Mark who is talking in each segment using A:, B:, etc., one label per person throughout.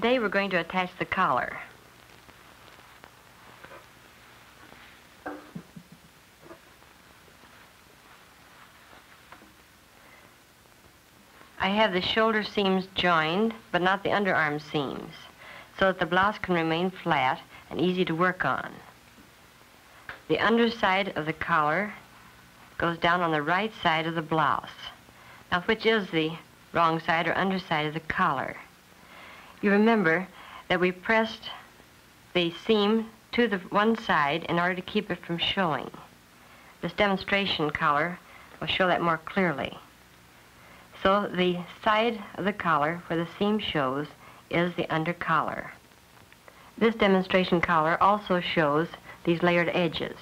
A: Today we're going to attach the collar. I have the shoulder seams joined, but not the underarm seams, so that the blouse can remain flat and easy to work on. The underside of the collar goes down on the right side of the blouse. Now, which is the wrong side or underside of the collar? You remember that we pressed the seam to the one side in order to keep it from showing. This demonstration collar will show that more clearly. So the side of the collar where the seam shows is the under collar. This demonstration collar also shows these layered edges.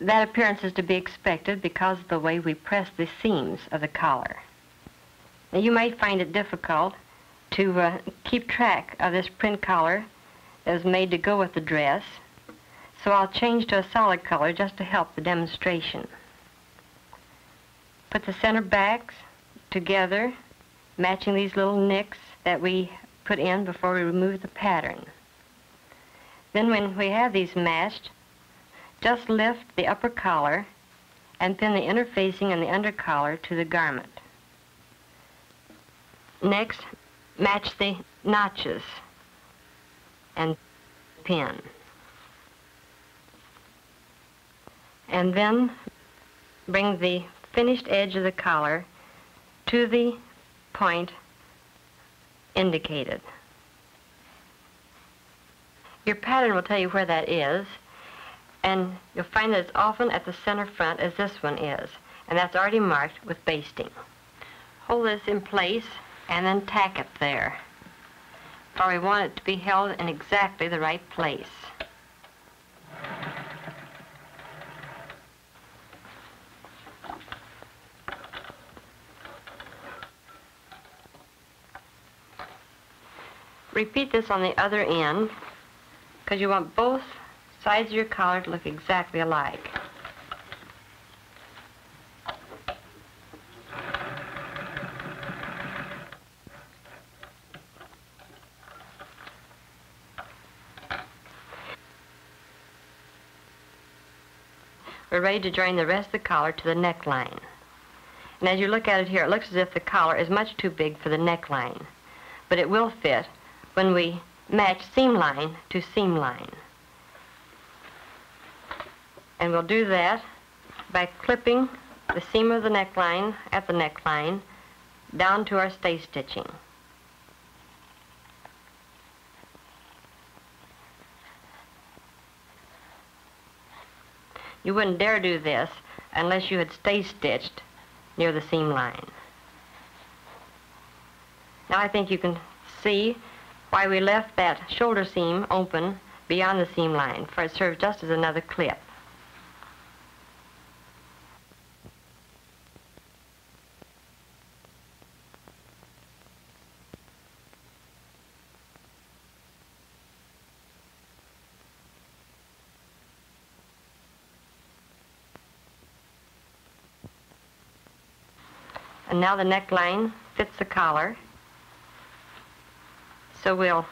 A: That appearance is to be expected because of the way we press the seams of the collar. Now you might find it difficult to uh, keep track of this print collar that was made to go with the dress, so I'll change to a solid color just to help the demonstration. Put the center backs together, matching these little nicks that we put in before we remove the pattern. Then when we have these matched, just lift the upper collar and pin the interfacing and the under collar to the garment. Next, match the notches and pin. And then bring the finished edge of the collar to the point indicated. Your pattern will tell you where that is, and you'll find that it's often at the center front as this one is, and that's already marked with basting. Hold this in place and then tack it there, for we want it to be held in exactly the right place. Repeat this on the other end because you want both sides of your collar to look exactly alike. We're ready to join the rest of the collar to the neckline. And as you look at it here, it looks as if the collar is much too big for the neckline, but it will fit when we match seam line to seam line. And we'll do that by clipping the seam of the neckline at the neckline down to our stay stitching. You wouldn't dare do this unless you had stay stitched near the seam line. Now I think you can see why we left that shoulder seam open beyond the seam line, for it serves just as another clip. And now the neckline fits the collar. So we'll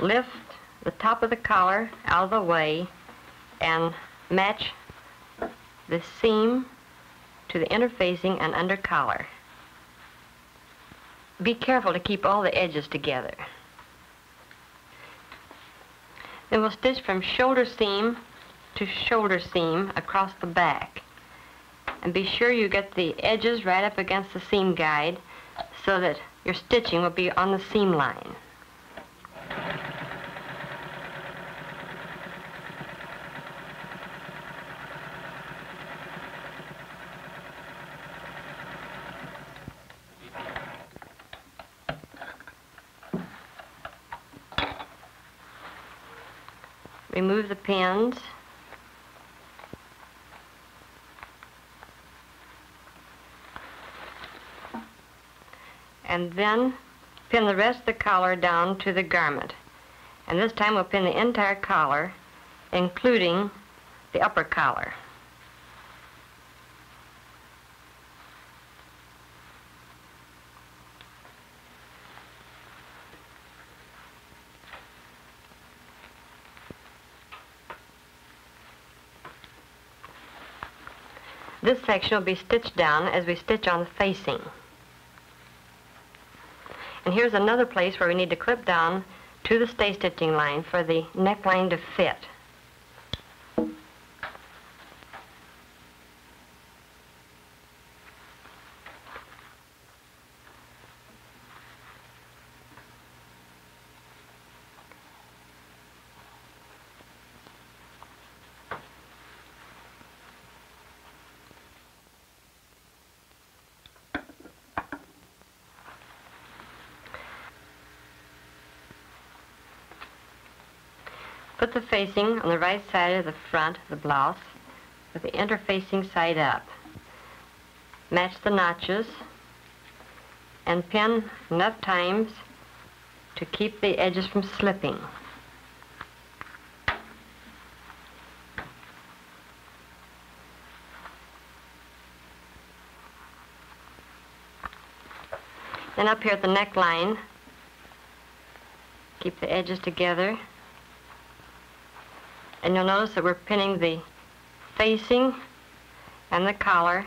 A: lift the top of the collar out of the way and match the seam to the interfacing and under collar. Be careful to keep all the edges together. Then we'll stitch from shoulder seam to shoulder seam across the back. And be sure you get the edges right up against the seam guide so that your stitching will be on the seam line. Remove the pins. and then pin the rest of the collar down to the garment. And this time we'll pin the entire collar, including the upper collar. This section will be stitched down as we stitch on the facing. And here's another place where we need to clip down to the stay stitching line for the neckline to fit. Put the facing on the right side of the front of the blouse with the interfacing side up. Match the notches and pin enough times to keep the edges from slipping. Then up here at the neckline, keep the edges together. And you'll notice that we're pinning the facing and the collar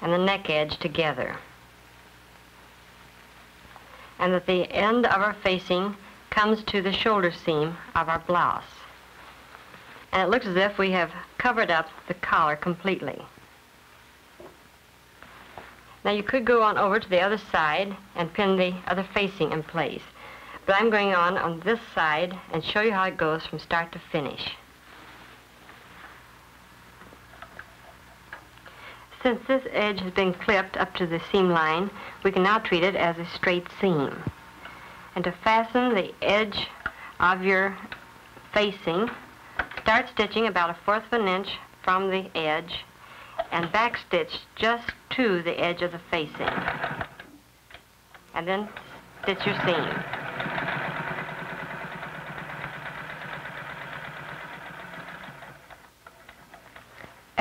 A: and the neck edge together. And that the end of our facing comes to the shoulder seam of our blouse. And it looks as if we have covered up the collar completely. Now you could go on over to the other side and pin the other facing in place. But I'm going on on this side and show you how it goes from start to finish. Since this edge has been clipped up to the seam line, we can now treat it as a straight seam. And to fasten the edge of your facing, start stitching about a fourth of an inch from the edge and backstitch just to the edge of the facing. And then stitch your seam.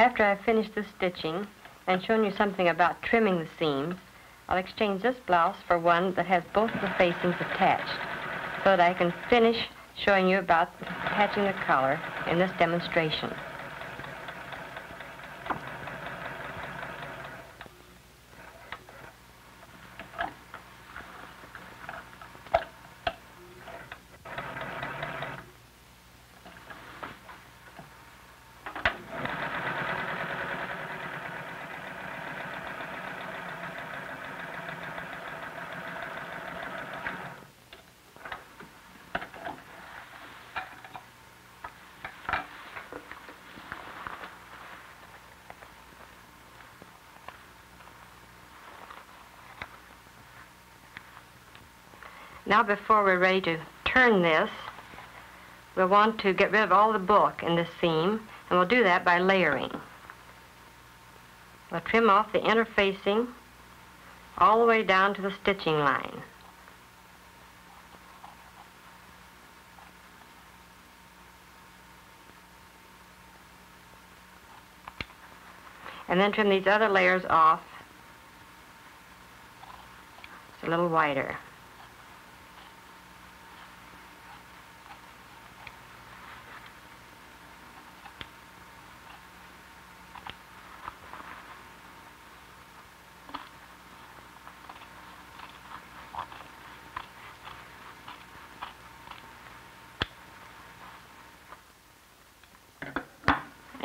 A: After I've finished the stitching and shown you something about trimming the seams, I'll exchange this blouse for one that has both the facings attached so that I can finish showing you about attaching the collar in this demonstration. Now before we're ready to turn this, we'll want to get rid of all the bulk in this seam, and we'll do that by layering. We'll trim off the interfacing all the way down to the stitching line. And then trim these other layers off It's a little wider.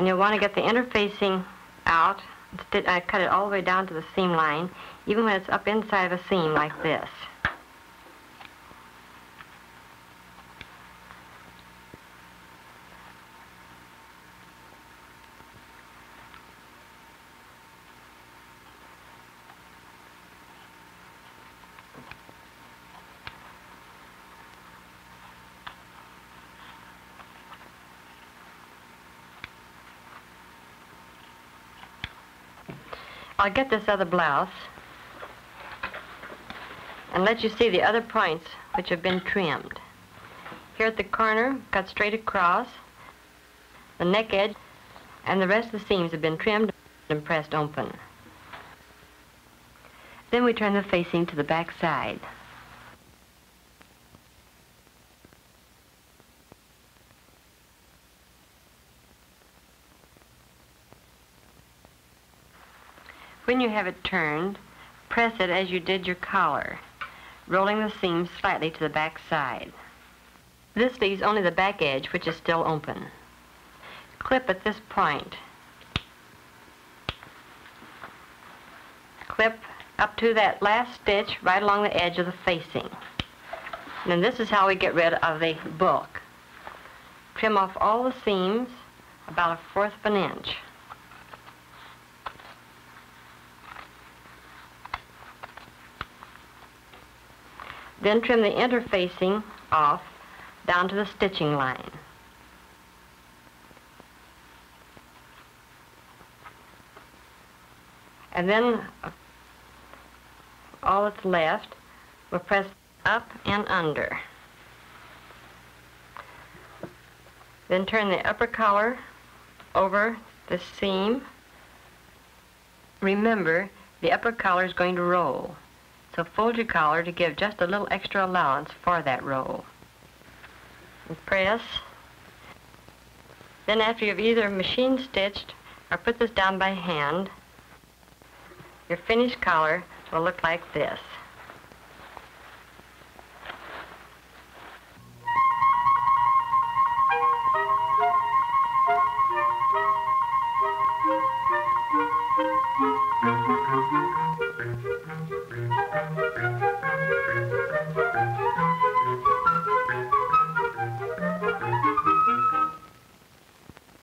A: And you'll want to get the interfacing out. I cut it all the way down to the seam line, even when it's up inside of a seam like this. I'll get this other blouse and let you see the other points which have been trimmed. Here at the corner, cut straight across, the neck edge, and the rest of the seams have been trimmed and pressed open. Then we turn the facing to the back side. When you have it turned, press it as you did your collar, rolling the seam slightly to the back side. This leaves only the back edge, which is still open. Clip at this point. Clip up to that last stitch right along the edge of the facing. And this is how we get rid of the bulk. Trim off all the seams about a fourth of an inch. Then trim the interfacing off down to the stitching line. And then uh, all that's left, we'll press up and under. Then turn the upper collar over the seam. Remember, the upper collar is going to roll. So fold your collar to give just a little extra allowance for that roll. And press. Then after you've either machine stitched or put this down by hand, your finished collar will look like this.